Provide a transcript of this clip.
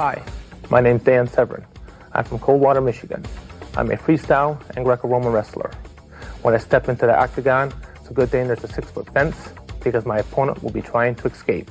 Hi, my name's Dan Severn. I'm from Coldwater, Michigan. I'm a freestyle and Greco-Roman wrestler. When I step into the octagon, it's a good thing there's a six-foot fence because my opponent will be trying to escape.